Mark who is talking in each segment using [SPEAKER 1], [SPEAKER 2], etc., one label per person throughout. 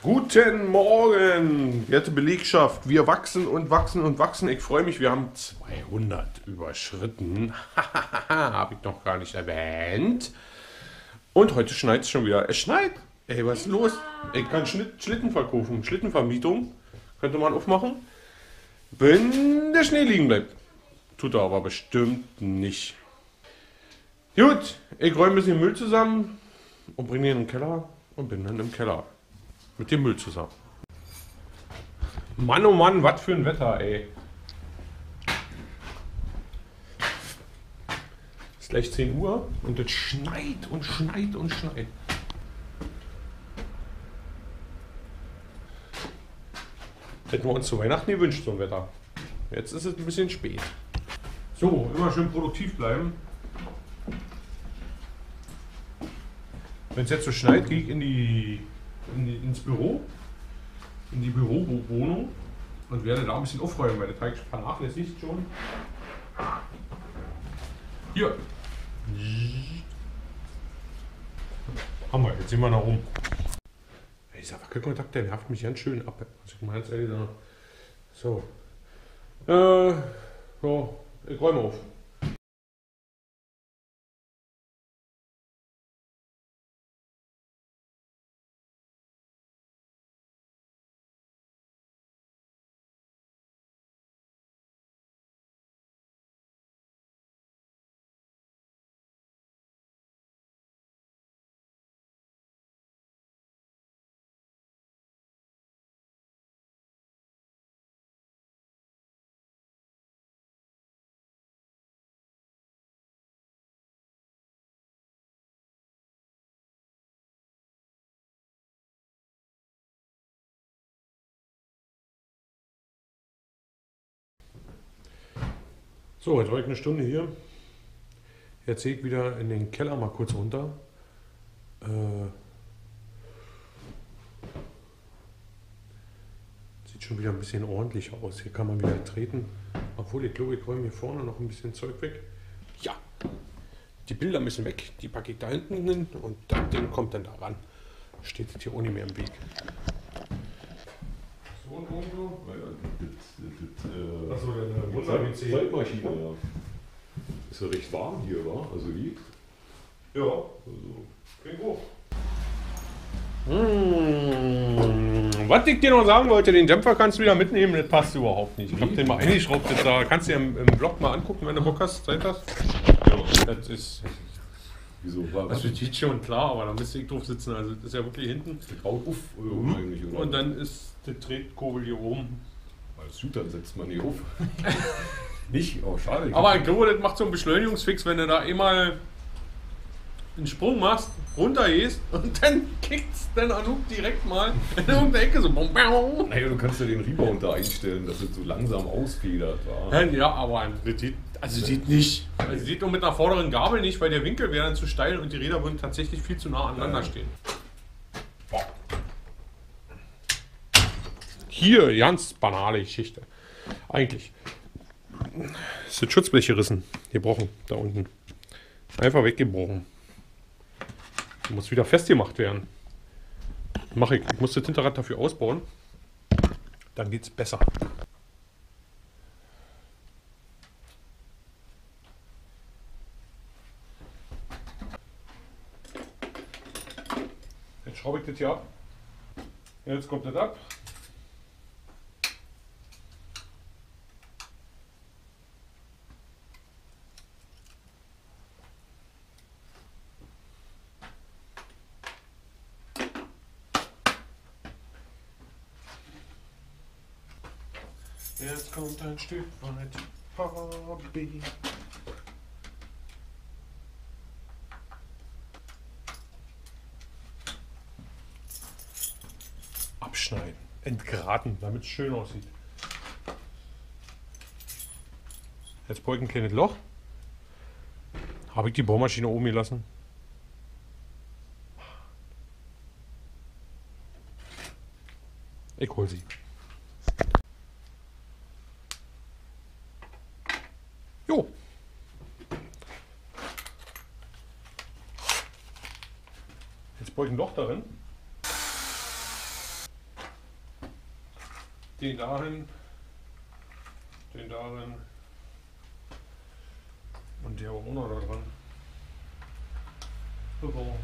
[SPEAKER 1] Guten Morgen, werte Belegschaft. Wir wachsen und wachsen und wachsen. Ich freue mich, wir haben 200 überschritten. Habe ich noch gar nicht erwähnt. Und heute schneit es schon wieder. Es schneit. Ey, was ist los? Ich kann Schlitt, Schlitten verkaufen. Schlittenvermietung. Könnte man aufmachen. Wenn der Schnee liegen bleibt. Tut er aber bestimmt nicht. Gut, ich räume ein bisschen Müll zusammen und bringe ihn in den Keller und bin dann im Keller. Mit dem Müll zusammen. Mann, oh Mann, was für ein Wetter, ey. Ist gleich 10 Uhr und es schneit und schneit und schneit. Hätten wir uns zu Weihnachten gewünscht, so ein Wetter. Jetzt ist es ein bisschen spät. So, immer schön produktiv bleiben. Wenn es jetzt so schneit, gehe ich in die, in die, ins Büro, in die Bürowohnung und werde da ein bisschen aufräumen, weil der Teig vernachlässigt schon. Hier. Haben wir, jetzt sind wir nach oben. Dieser Wackelkontakt, der nervt mich ganz schön ab. Also ich meine jetzt ehrlich. So. Äh, so, ich räume auf. So, jetzt war ich eine Stunde hier. Jetzt sehe ich wieder in den Keller mal kurz runter. Äh, sieht schon wieder ein bisschen ordentlicher aus. Hier kann man wieder treten. Obwohl, ich glaube, ich räume hier vorne noch ein bisschen Zeug weg. Ja, die Bilder müssen weg. Die packe ich da hinten hin und Ding kommt dann da ran. Steht hier nicht mehr im Weg.
[SPEAKER 2] Äh,
[SPEAKER 1] Achso.
[SPEAKER 2] Zeitmaschine, ja. Ist ja recht warm hier, wa? Also liegt.
[SPEAKER 1] Ja,
[SPEAKER 2] Also,
[SPEAKER 1] klingt gut. Was ich dir noch sagen wollte, den Dämpfer kannst du wieder mitnehmen, das passt überhaupt nicht. Ich hab den mal eingeschraubt, das da kannst du dir im, im Blog mal angucken, wenn du Bock hast, Zeit hast.
[SPEAKER 2] ja.
[SPEAKER 1] Das ist,
[SPEAKER 2] Wieso war
[SPEAKER 1] das sieht schon klar, aber da müsste ich drauf sitzen. Also das ist ja wirklich hinten.
[SPEAKER 2] Haut auf, mhm. eigentlich, oder?
[SPEAKER 1] Und dann ist die Tretkurbel hier oben.
[SPEAKER 2] Als Shooter setzt man nicht auf. nicht? Oh, schade.
[SPEAKER 1] Aber ich glaube, das macht so einen Beschleunigungsfix, wenn du da einmal einen Sprung machst, runtergehst und dann kickt's dann Anouk direkt mal in irgendeine Ecke so.
[SPEAKER 2] Naja, du kannst ja den Rebound da einstellen, dass es so langsam ausfedert.
[SPEAKER 1] Ja, aber das sieht, also sieht nicht. Also sieht nur mit einer vorderen Gabel nicht, weil der Winkel wäre dann zu steil und die Räder würden tatsächlich viel zu nah aneinander stehen. Hier, ganz banale Geschichte. Eigentlich. Es sind Schutzbleche gerissen. Gebrochen, da unten. Einfach weggebrochen. Muss wieder festgemacht werden. Mach ich. Ich muss das Hinterrad dafür ausbauen. Dann geht's besser. Jetzt schraube ich das hier ab. Jetzt das ab. Jetzt kommt ein Stück weit Hobby. Abschneiden, entgraten, damit es schön aussieht. Jetzt ich ein kleines Loch. Habe ich die Bohrmaschine oben gelassen? Ich hol sie. Jo. Jetzt ich ein Loch darin. Den dahin. Den darin. Und der auch noch da dran. Super.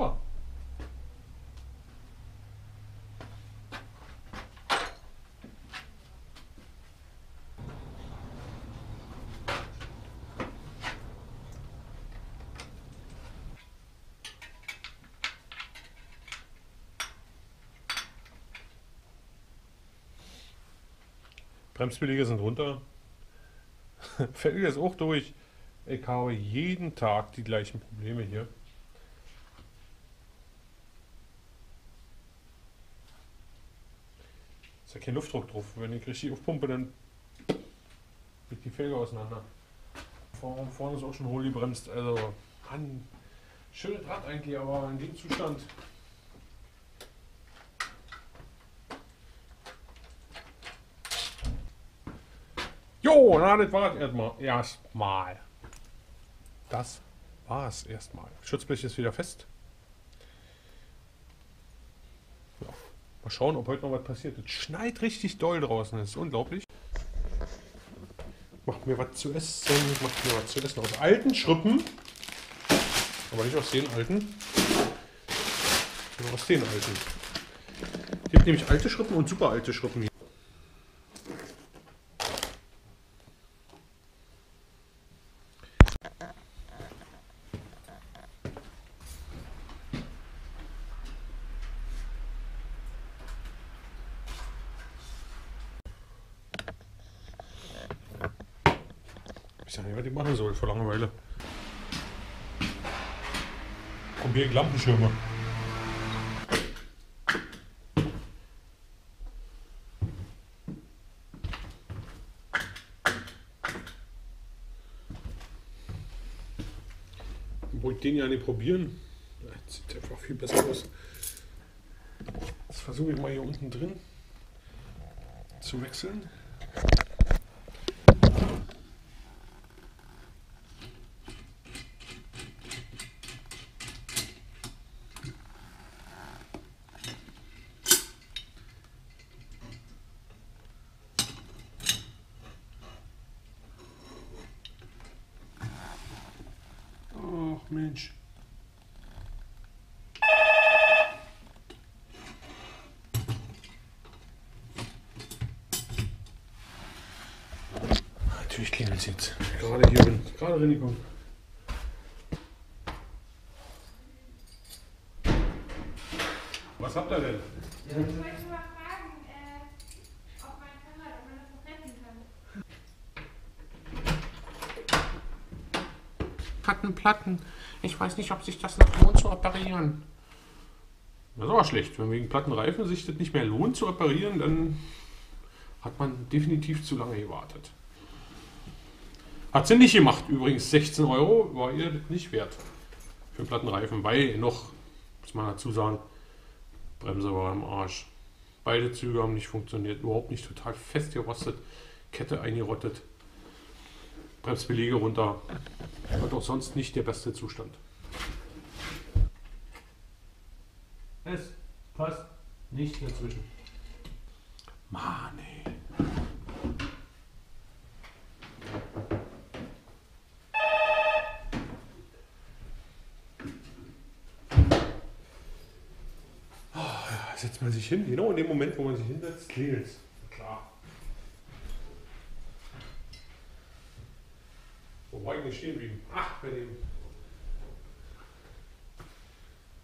[SPEAKER 1] Super. Bremsbeläge sind runter. Felge ist auch durch. Ich habe jeden Tag die gleichen Probleme hier. Ist ja kein Luftdruck drauf. Wenn ich richtig aufpumpe, dann geht die Felge auseinander. Vorne, vorne ist auch schon hohl gebremst. Also, Mann, schönes Rad eigentlich, aber in dem Zustand. Jo, na, das war es erstmal. Erstmal. Das war es erstmal. Schutzblech ist wieder fest. Mal schauen, ob heute noch was passiert. Es schneit richtig doll draußen. Das ist unglaublich. Macht mir was zu essen. Macht mir was zu essen aus alten Schrippen. Aber nicht aus den alten. Sondern aus den alten. Es gibt nämlich alte Schrippen und super alte Schrippen Ich sag nicht, was ich machen soll vor Langeweile. Probier Lampenschirme. Wollte den ja nicht probieren. Das sieht einfach viel besser aus. Das versuche ich mal hier unten drin zu wechseln. Ach Mensch. Es jetzt. Gerade hier bin. Gerade reingekommen. Was habt ihr denn?
[SPEAKER 3] Ich wollte mal fragen, äh, ob man das noch retten kann.
[SPEAKER 1] Platten, Platten. Ich weiß nicht, ob sich das noch lohnt zu operieren. Das ist aber schlecht. Wenn wegen Plattenreifen sich das nicht mehr lohnt zu operieren, dann hat man definitiv zu lange gewartet. Hat sie nicht gemacht. Übrigens 16 Euro war ihr nicht wert für einen Plattenreifen, weil noch, muss man dazu sagen, Bremse war im Arsch. Beide Züge haben nicht funktioniert, überhaupt nicht total festgerostet, Kette eingerottet, Bremsbeläge runter. Und auch sonst nicht der beste Zustand. Es passt nicht dazwischen. Mann, ey. Man sich hin, genau in dem Moment, wo man sich hinsetzt, klingelt Klar. Wo war ich denn stehen geblieben? Ach, bei dem.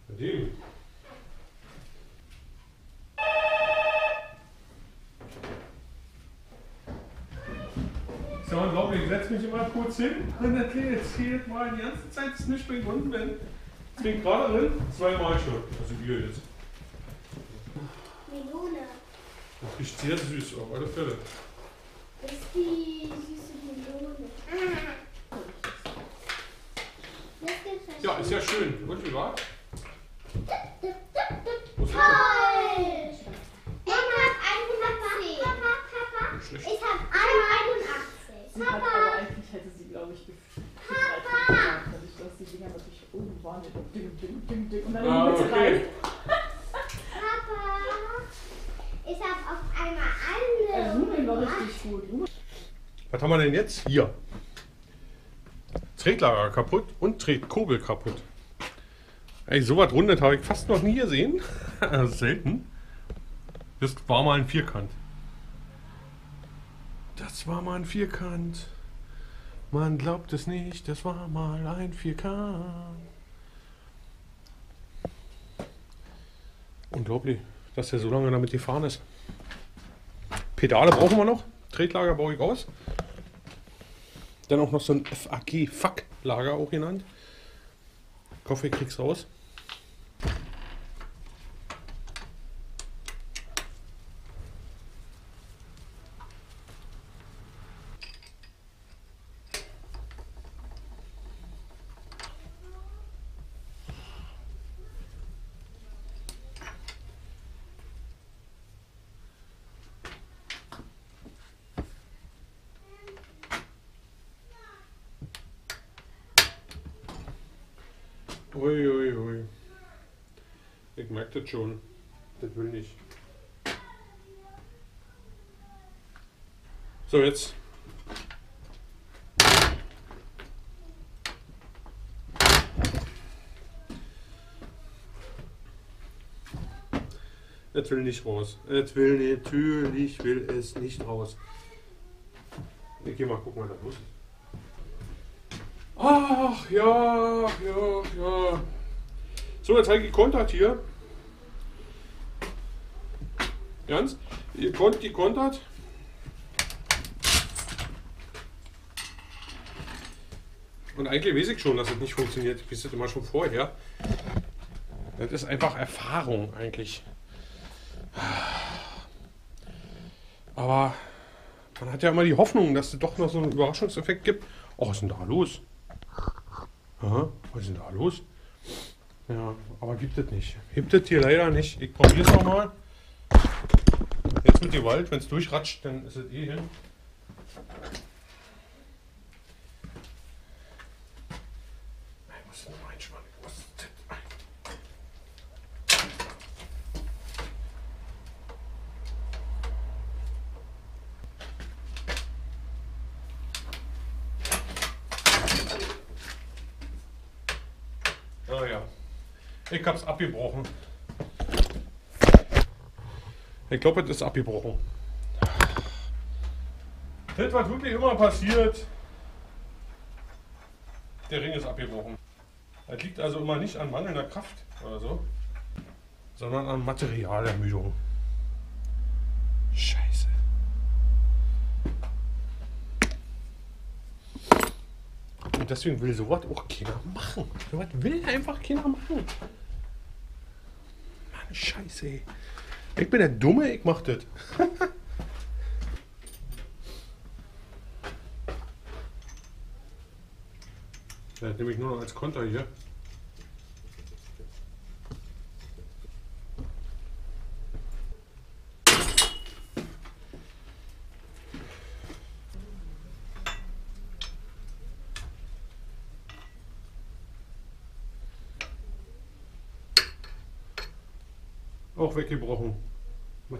[SPEAKER 1] Bei dem. Ist ja unglaublich, ich setze mich immer kurz hin und dann klingelt es jedes Mal die ganze Zeit, ist nicht bei unten bin. Es bin gerade drin, zweimal schon. Also wir jetzt.
[SPEAKER 3] Melone.
[SPEAKER 1] Das riecht sehr süß, auf alle Fälle.
[SPEAKER 3] Das ist die süße Melone.
[SPEAKER 1] Ja, ist ja schön. Und wie war?
[SPEAKER 3] Falsch. Ich hab 110. Papa, Papa,
[SPEAKER 1] Schlecht.
[SPEAKER 3] ich hab 81.
[SPEAKER 4] Sie hat aber
[SPEAKER 3] Papa,
[SPEAKER 4] eigentlich hätte sie, glaube ich, gefühlt gesagt, dadurch, dass die Dinger natürlich oben waren. Ding, ding, ding, ding, und dann
[SPEAKER 1] Ah,
[SPEAKER 4] in die Mitte
[SPEAKER 1] okay.
[SPEAKER 4] rein.
[SPEAKER 3] Papa, ich hab auf einmal
[SPEAKER 4] Äh,
[SPEAKER 3] alle.
[SPEAKER 4] Nudeln war richtig gut. Nudeln
[SPEAKER 1] Was haben wir denn jetzt? Hier. Tretlager kaputt und Tretkurbel kaputt. Ey, so was rundet habe ich fast noch nie gesehen. Selten. Das war mal ein Vierkant. Das war mal ein Vierkant. Man glaubt es nicht, das war mal ein Vierkant. Unglaublich, dass der so lange damit gefahren ist. Pedale brauchen wir noch. Tretlager baue ich aus. Dann auch noch so ein FAG, Fuck-Lager auch genannt. Ich hoffe, ich krieg's raus. Das schon. Das will nicht. So, jetzt. Es will nicht raus. Es will natürlich will es nicht raus. Ich geh mal gucken, was da los ist. Ach, ja, ja, ja. So, jetzt habe ich gekontert hier. Ganz. Gekontert. Und eigentlich weiß ich schon, dass es nicht funktioniert. Ich das immer schon vorher. Das ist einfach Erfahrung eigentlich. Aber man hat ja immer die Hoffnung, dass es doch noch so einen Überraschungseffekt gibt. Oh, was ist denn da los? Was ist denn da los? Ja, aber gibt es nicht. Gibt es hier leider nicht. Ich probiere es nochmal. Jetzt mit Gewalt, wenn es durchratscht, dann ist es eh hin. Ah ja. Ich hab's abgebrochen. Ich glaube, es ist abgebrochen. Das, was wirklich immer passiert, der Ring ist abgebrochen. Das liegt also immer nicht an mangelnder Kraft oder so, sondern an Materialermüdung. Scheiße. Und deswegen will sowas auch keiner machen. Sowas will einfach keiner machen. Mann, scheiße. ey. Ich bin der Dumme, ich mach das. ja, nehme ich nur noch als Konter hier. Auch weggebrochen.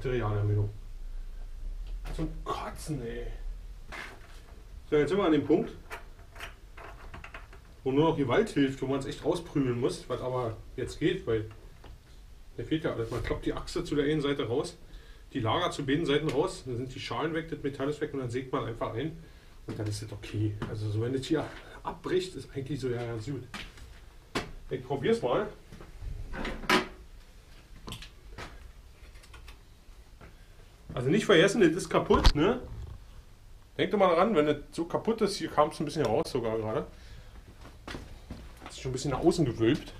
[SPEAKER 1] Materialermüdung. Zum Kotzen, ey. So, jetzt sind wir an dem Punkt, wo nur noch Gewalt hilft, wo man es echt rausprügeln muss, was aber jetzt geht, weil der fehlt ja alles. Man klappt die Achse zu der einen Seite raus, die Lager zu beiden Seiten raus, dann sind die Schalen weg, das Metall ist weg und dann sägt man einfach ein und dann ist das okay. Also so wenn das hier abbricht, ist eigentlich so ja ganz gut. Ich probier's mal. Also nicht vergessen, das ist kaputt, ne? Denkt doch mal daran, wenn das so kaputt ist, hier kam es ein bisschen raus sogar gerade. Sich schon ein bisschen nach außen gewölbt.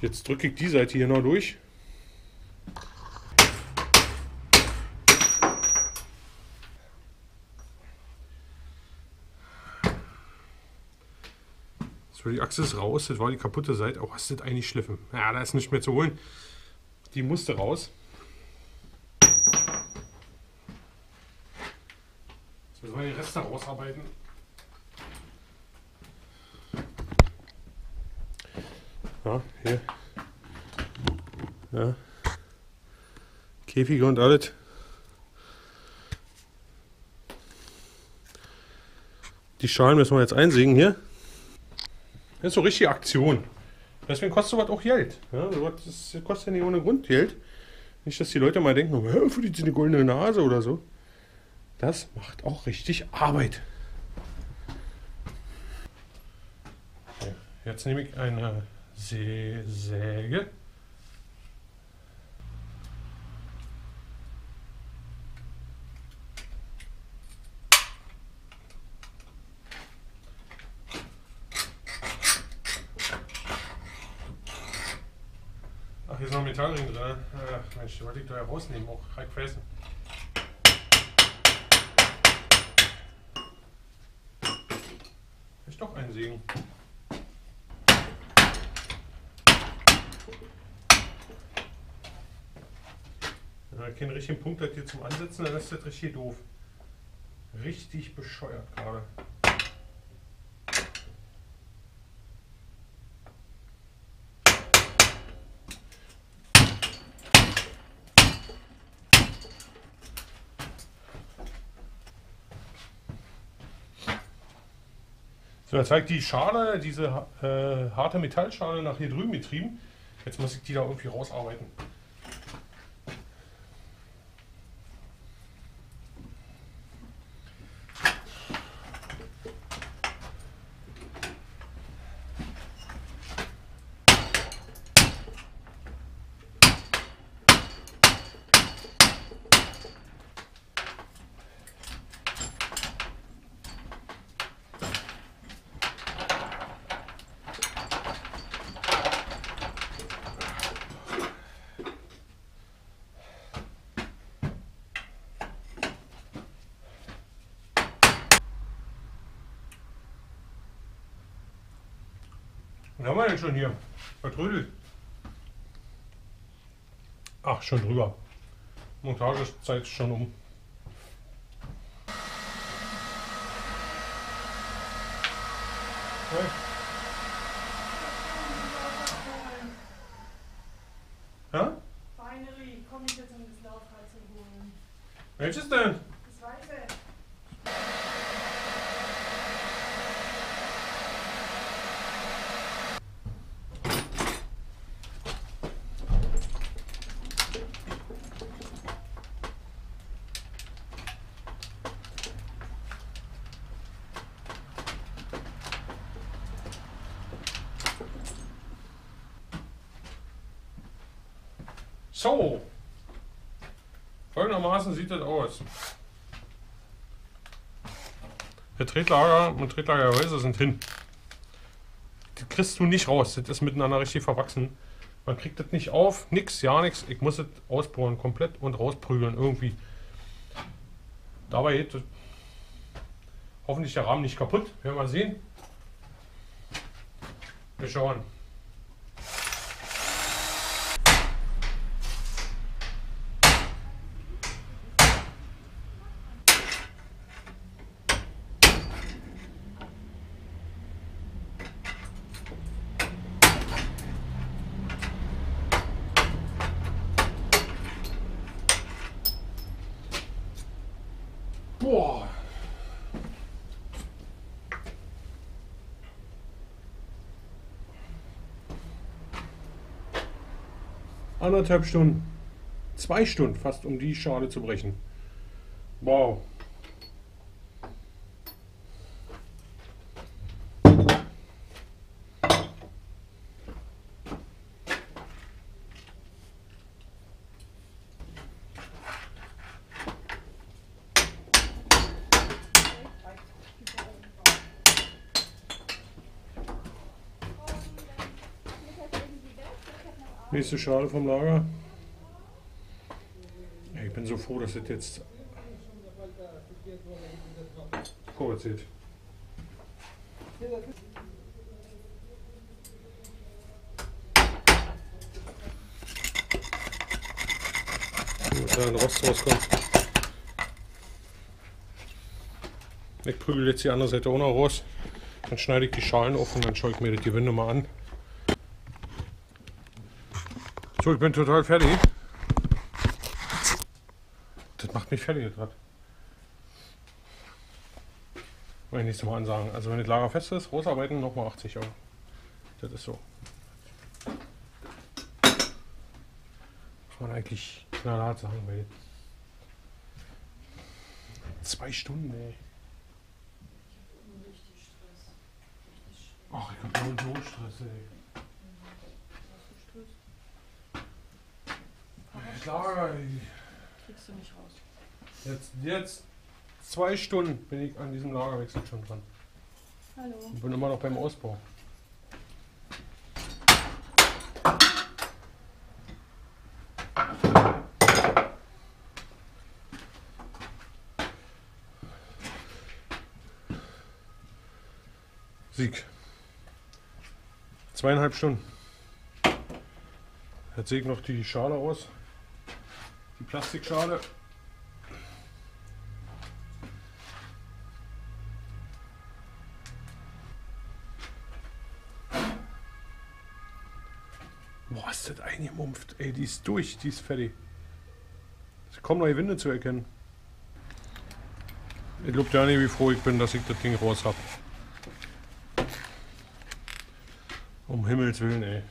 [SPEAKER 1] Jetzt drücke ich die Seite hier noch durch. So, die Achse ist raus, das war die kaputte Seite. Oh, hast du das eigentlich schliffen? Ja, da ist nicht mehr zu holen. Die musste raus. Wollen wir die Reste rausarbeiten. Ja, hier. Ja. Käfige und alles. Die Schalen müssen wir jetzt einsägen hier. Das ist so richtige Aktion. Deswegen kostet sowas auch Geld. Ja, sowas das kostet ja nicht ohne Grund Geld. Nicht, dass die Leute mal denken, "Hä, für die eine goldene Nase oder so. Das macht auch richtig Arbeit. Jetzt nehme ich eine Sä- Säge. Ach, hier ist noch ein Metallring drin. Ach, Mensch, wollte ich doch ja rausnehmen, auch Reich fressen. Doch einsägen. Ja, keinen richtigen Punkt hat hier zum Ansetzen, dann ist das richtig doof. Richtig bescheuert gerade. So, jetzt habe ich die Schale, diese äh, harte Metallschale nach hier drüben getrieben. Jetzt muss ich die da irgendwie rausarbeiten. Denn schon hier? Vertrödelt. Ach, schon drüber. Montagezeit schon um. Hey. Ja?
[SPEAKER 4] Finally, komm ich jetzt um das Laufrad zu holen.
[SPEAKER 1] Welches denn?
[SPEAKER 4] Das Weiße.
[SPEAKER 1] So. Folgendermaßen sieht das aus. Der Tretlager und Tretlagerhäuser sind hin. Die kriegst du nicht raus. Das ist miteinander richtig verwachsen. Man kriegt das nicht auf. Nix, ja nix. Ich muss es ausbohren komplett und rausprügeln irgendwie. Dabei geht hoffentlich der Rahmen nicht kaputt. Werden wir sehen. Wir schauen. Boah. Anderthalb Stunden. Zwei Stunden fast, um die Schale zu brechen. Wow. Nächste Schale vom Lager. Ich bin so froh, dass das jetzt vorwärts geht. da ein Rost rauskommt. Ich prügel jetzt die andere Seite auch noch raus. Dann schneide ich die Schalen offen und dann schaue ich mir die Gewinde mal an. So, ich bin total fertig. Das macht mich fertig gerade. Wollte ich nächstes Mal ansagen. Also wenn das Lager fest ist, Großarbeiten nochmal 80 Euro. Das ist so. Muss man eigentlich knallhart sagen, weil zwei Stunden, ey. Ach, ich hab nur so Stress, ey. Ey.
[SPEAKER 4] Kriegst du nicht raus.
[SPEAKER 1] Jetzt, jetzt zwei Stunden bin ich an diesem Lagerwechsel schon dran.
[SPEAKER 4] Hallo.
[SPEAKER 1] Ich bin immer noch beim Ausbau. Sieg. Zweieinhalb Stunden. Jetzt sehe ich noch die Schale aus. Plastikschale. Boah, ist das eingemumpft. Ey, die ist durch, die ist fertig. Es kommen neue Winde zu erkennen. Ich glaube ja nicht, wie froh ich bin, dass ich das Ding raus hab. Um Himmels Willen, ey.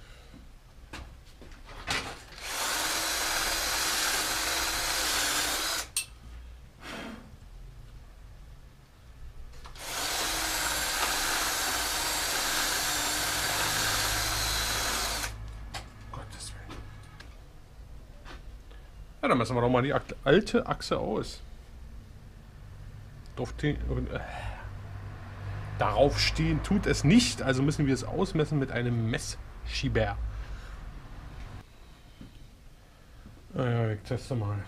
[SPEAKER 1] Messen wir doch mal die alte Achse aus. Äh, Darauf stehen tut es nicht, also müssen wir es ausmessen mit einem Messschieber. Ah ja, ich teste mal.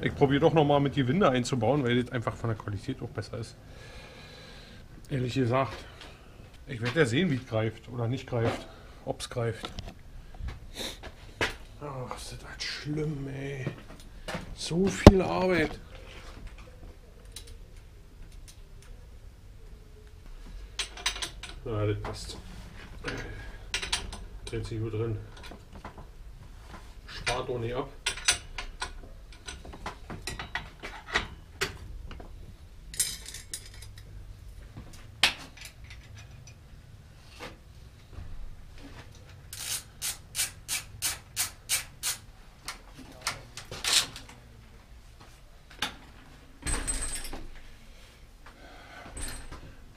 [SPEAKER 1] Ich probiere doch nochmal mit die Winde einzubauen, weil das einfach von der Qualität auch besser ist. Ehrlich gesagt. Ich werde ja sehen, wie es greift oder nicht greift. Ob es greift. Ach, ist das halt schlimm, ey. So viel Arbeit. Ja, das passt. Dreht sich gut drin. Spart auch nicht ab.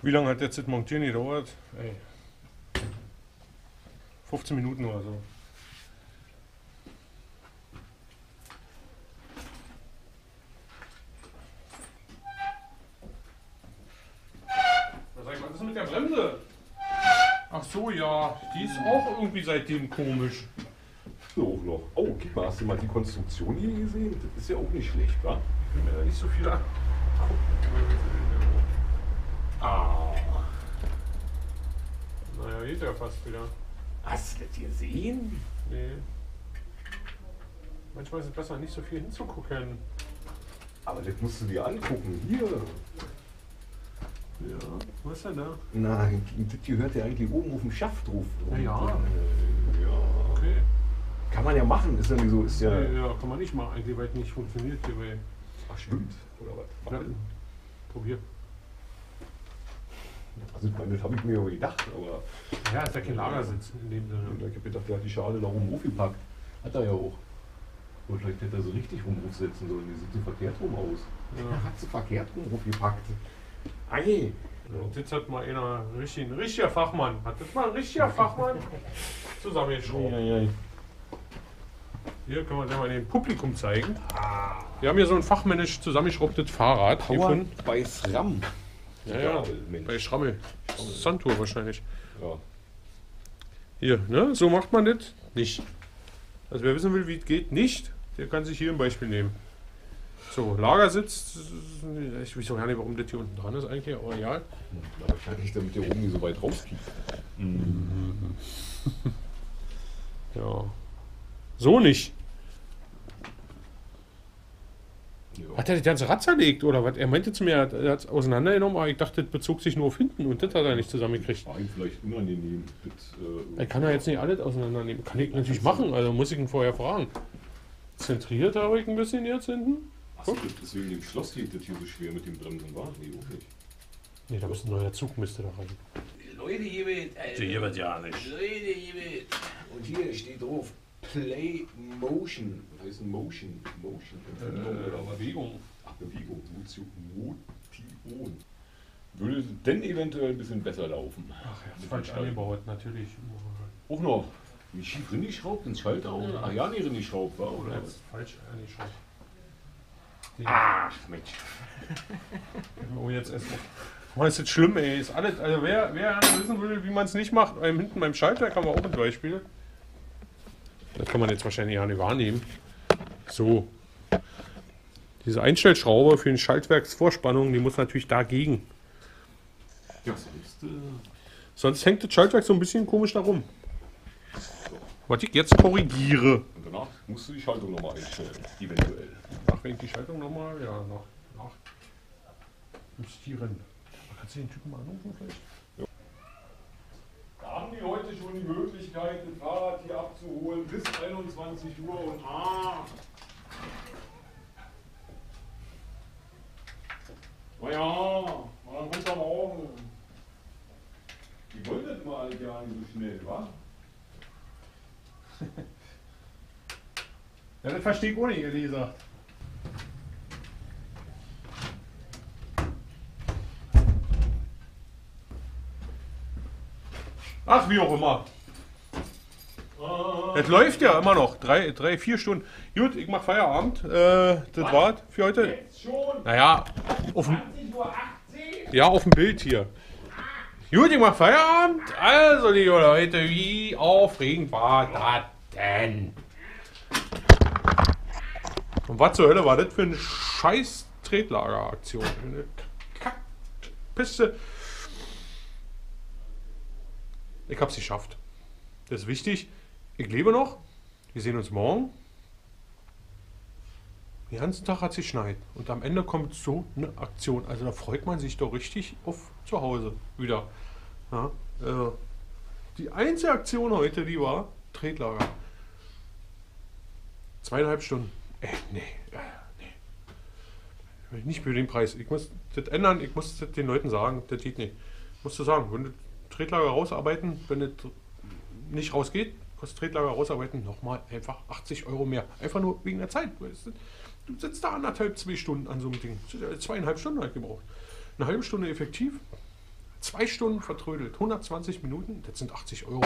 [SPEAKER 1] Wie lange hat jetzt das Montieren gedauert? Ey. 15 Minuten oder so. Was sag ich mal, was ist mit der Bremse? Ach so, ja, die ist auch irgendwie seitdem komisch.
[SPEAKER 2] So noch. Oh, guck mal, hast du mal die Konstruktion hier gesehen? Das ist ja auch nicht schlecht, wa?
[SPEAKER 1] Ich will mir da nicht so viel an.
[SPEAKER 2] Ah.
[SPEAKER 1] Naja, geht ja fast wieder.
[SPEAKER 2] Hast du das gesehen?
[SPEAKER 1] Nee. Manchmal ist es besser, nicht so viel hinzugucken.
[SPEAKER 2] Aber das musst du dir angucken. Hier.
[SPEAKER 1] Ja, was ist denn da?
[SPEAKER 2] Nein, das gehört ja eigentlich oben auf dem Schaft drauf.
[SPEAKER 1] Ja, ja.
[SPEAKER 2] Äh, ja.
[SPEAKER 1] Okay.
[SPEAKER 2] Kann man ja machen, ist ja nicht so, ist ja.
[SPEAKER 1] Ja, ja, kann man nicht machen, eigentlich, weil es nicht funktioniert.
[SPEAKER 2] Ach, stimmt. Oder was?
[SPEAKER 1] Ja, probier.
[SPEAKER 2] Also, das habe ich mir aber gedacht, aber
[SPEAKER 1] Ja, ist ja kein Lagersitz in dem Sinne.
[SPEAKER 2] ich habe gedacht, der hat die Schale da rum aufgepackt. Hat er ja auch. Und vielleicht hätte er so richtig rum aufsetzen sollen. Die sieht so verkehrt rum aus.
[SPEAKER 1] Ja.
[SPEAKER 2] Er hat sie verkehrt rum aufgepackt. Ei!
[SPEAKER 1] Und jetzt hat mal einer, richtig, ein richtiger Fachmann, hat das mal ein richtiger Fachmann zusammengeschraubt.
[SPEAKER 2] ja.
[SPEAKER 1] Hier können wir mal dem Publikum zeigen. Wir haben hier so ein fachmännisch zusammengeschraubtes Fahrrad.
[SPEAKER 2] Power
[SPEAKER 1] Hiervon.
[SPEAKER 2] bei SRAM.
[SPEAKER 1] Ja, ja,
[SPEAKER 2] Mensch.
[SPEAKER 1] bei Schrammel. Santur wahrscheinlich.
[SPEAKER 2] Ja.
[SPEAKER 1] Hier, ne? So macht man das nicht. Also wer wissen will, wie es geht, nicht, der kann sich hier ein Beispiel nehmen. So, Lagersitz, ich weiß auch gar nicht, warum das hier unten dran ist eigentlich, aber egal.
[SPEAKER 2] Aber wahrscheinlich, damit der oben nicht so weit rauskriegt.
[SPEAKER 1] Ja. So nicht. Hat er das ganze Rad zerlegt oder was? Er meinte zu mir, er hat es auseinandergenommen, aber ich dachte, das bezog sich nur auf hinten und das hat er nicht zusammengekriegt.
[SPEAKER 2] War ihm vielleicht unangenehm. Das, äh,
[SPEAKER 1] Er kann ja jetzt nicht alles auseinandernehmen. Kann ich natürlich machen, also muss ich ihn vorher fragen. Zentriert er euch ein bisschen jetzt hinten?
[SPEAKER 2] Achso, deswegen dem Schloss geht das hier so schwer mit dem Bremsen, war? Nee, auch nicht.
[SPEAKER 1] Ne, da ist ein neuer Zug, müsste da rein.
[SPEAKER 5] Leute, hier wird. Alter.
[SPEAKER 1] Hier wird ja nicht.
[SPEAKER 5] Leute, hier wird. Und hier steht drauf: Play Motion.
[SPEAKER 2] Was heißt Motion? Motion?
[SPEAKER 1] Äh, Bewegung.
[SPEAKER 2] Ach, Bewegung. Motion. Motion. Würde denn eventuell ein bisschen besser laufen.
[SPEAKER 1] Ach, ist falsch angebaut, natürlich.
[SPEAKER 2] Auch noch. Wie schief reingeschraubt ins Schalter? auch? Ach ja, nee, reingeschraubt war, oder?
[SPEAKER 1] Oder ist falsch angeschaut.
[SPEAKER 2] Ach, Mensch.
[SPEAKER 1] Oh, jetzt erst. Mal, ist das schlimm, ey. Ist alles, also wer, wer wissen will, wie man es nicht macht, einem hinten beim Schalter kann man auch ein Beispiel. Das kann man jetzt wahrscheinlich ja nicht wahrnehmen. So. Diese Einstellschraube für die Schaltwerksvorspannung, die muss natürlich dagegen.
[SPEAKER 2] Ja, sonst, äh,
[SPEAKER 1] Sonst hängt das Schaltwerk so ein bisschen komisch da rum. Was ich jetzt korrigiere.
[SPEAKER 2] und danach musst du die Schaltung nochmal einstellen. Eventuell.
[SPEAKER 1] Ach, wenn ich die Schaltung nochmal, ja, nach, nach justieren. Kannst du den Typen mal anrufen vielleicht?
[SPEAKER 2] Haben die heute schon die Möglichkeit, das Fahrrad hier abzuholen bis 21 Uhr und ah. Na ja, dann kommt am Morgen. Die wollen das mal gar nicht so schnell, wa?
[SPEAKER 1] Ja, das verstehe ich auch nicht, ehrlich gesagt. Ach, wie auch immer. Es läuft ja immer noch. Drei, drei vier Stunden. Gut, ich mach Feierabend. Äh, das war's für heute.
[SPEAKER 2] Jetzt schon?
[SPEAKER 1] Naja, auf dem, ja, auf dem Bild hier. Gut, ich mach Feierabend. Also, liebe Leute, wie aufregend war das denn? Und was zur Hölle war das für eine scheiß Tretlageraktion? Eine Kackpiste. Ich hab's geschafft. Das ist wichtig. Ich lebe noch. Wir sehen uns morgen. Den ganzen Tag hat es geschneit. Und am Ende kommt so eine Aktion. Also da freut man sich doch richtig auf zu Hause wieder. Ja, äh, die einzige Aktion heute, die war Tretlager. Zweieinhalb Stunden. Äh, nee, äh. Nicht für den Preis. Ich muss das ändern. Ich muss das den Leuten sagen. Das geht nicht. Musst du sagen, wenn Tretlager rausarbeiten, wenn das nicht rausgeht, kostet Tretlager rausarbeiten nochmal einfach 80 Euro mehr. Einfach nur wegen der Zeit. du. Sitzt da anderthalb, zwei Stunden an so einem Ding. Zweieinhalb Stunden halt gebraucht. Eine halbe Stunde effektiv, zwei Stunden vertrödelt, 120 Minuten, das sind 80 Euro.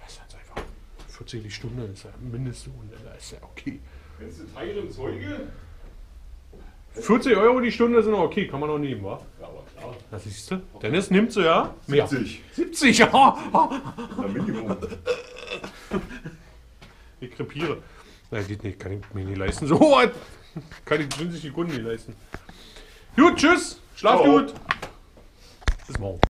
[SPEAKER 1] Das ist einfach 40 die Stunde, das ist ja Mindestlohn, das ist ja okay.
[SPEAKER 2] Wenn du teilen Zeuge?
[SPEAKER 1] 40 Euro die Stunde sind okay, kann man auch nehmen, wa?
[SPEAKER 2] Ja, aber klar.
[SPEAKER 1] Das siehst du. Dennis nimmt so, ja? Mehr.
[SPEAKER 2] 70.
[SPEAKER 1] 70, ja.
[SPEAKER 2] Na, Minimum.
[SPEAKER 1] Ich krepiere. Nein, geht nicht, kann ich mir nicht leisten. So was kann ich 50 Sekunden nicht leisten. Gut, tschüss. Schlaf
[SPEAKER 2] Ciao.
[SPEAKER 1] gut. Bis morgen.